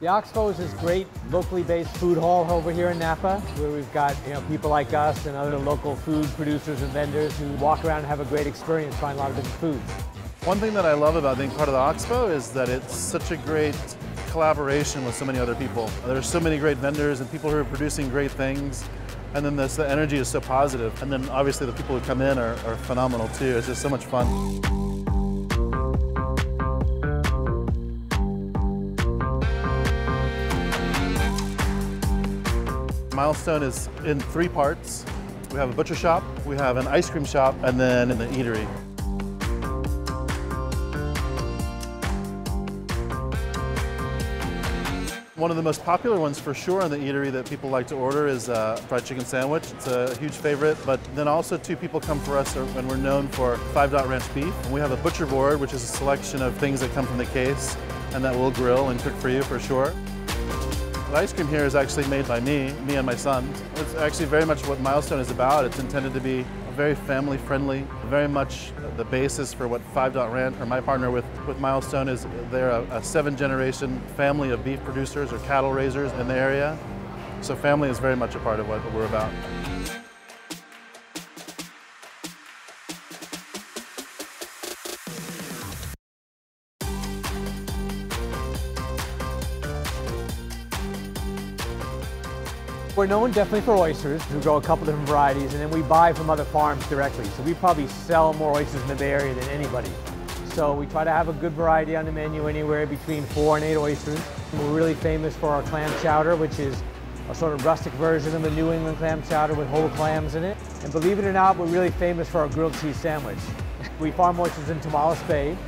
The Oxbow is this great locally based food hall over here in Napa where we've got you know, people like us and other local food producers and vendors who walk around and have a great experience trying a lot of different foods. One thing that I love about being part of the Oxbow is that it's such a great collaboration with so many other people. There's so many great vendors and people who are producing great things and then this, the energy is so positive. And then obviously the people who come in are, are phenomenal too. It's just so much fun. Milestone is in three parts. We have a butcher shop, we have an ice cream shop, and then in the eatery. One of the most popular ones for sure in the eatery that people like to order is a uh, fried chicken sandwich. It's a huge favorite, but then also two people come for us when we're known for Five Dot Ranch beef. And we have a butcher board, which is a selection of things that come from the case and that we'll grill and cook for you for sure. The ice cream here is actually made by me, me and my son. It's actually very much what Milestone is about. It's intended to be very family friendly, very much the basis for what Five Dot Ranch, or my partner with, with Milestone, is they're a, a seven generation family of beef producers or cattle raisers in the area. So family is very much a part of what we're about. We're known definitely for oysters. We grow a couple different varieties and then we buy from other farms directly. So we probably sell more oysters in the Bay Area than anybody. So we try to have a good variety on the menu, anywhere between four and eight oysters. We're really famous for our clam chowder, which is a sort of rustic version of the New England clam chowder with whole clams in it. And believe it or not, we're really famous for our grilled cheese sandwich. We farm oysters in Tomales Bay,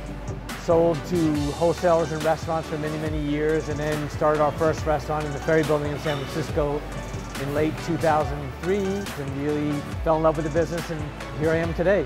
sold to wholesalers and restaurants for many, many years, and then started our first restaurant in the Ferry Building in San Francisco in late 2003 and really fell in love with the business and here I am today.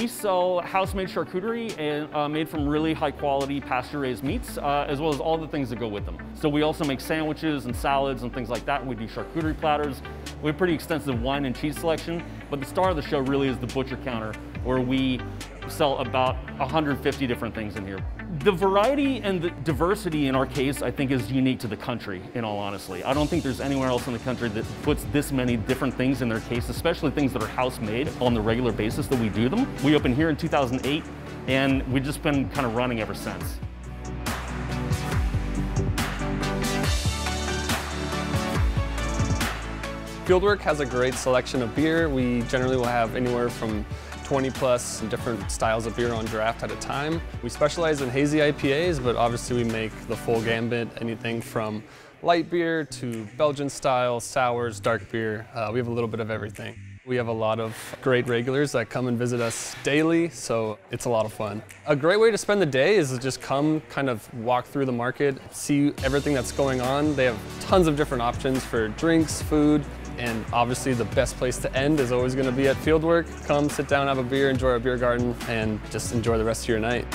We sell house-made charcuterie and uh, made from really high-quality pasture-raised meats, uh, as well as all the things that go with them. So we also make sandwiches and salads and things like that. We do charcuterie platters. We have pretty extensive wine and cheese selection, but the star of the show really is the butcher counter, where we sell about 150 different things in here. The variety and the diversity in our case, I think, is unique to the country, in all honesty. I don't think there's anywhere else in the country that puts this many different things in their case, especially things that are house-made on the regular basis that we do them. We opened here in 2008, and we've just been kind of running ever since. Fieldwork has a great selection of beer. We generally will have anywhere from 20 plus different styles of beer on draft at a time. We specialize in hazy IPAs, but obviously we make the full gambit, anything from light beer to Belgian style, sours, dark beer. Uh, we have a little bit of everything. We have a lot of great regulars that come and visit us daily, so it's a lot of fun. A great way to spend the day is to just come kind of walk through the market, see everything that's going on. They have tons of different options for drinks, food, and obviously the best place to end is always gonna be at Fieldwork. Come sit down, have a beer, enjoy our beer garden, and just enjoy the rest of your night.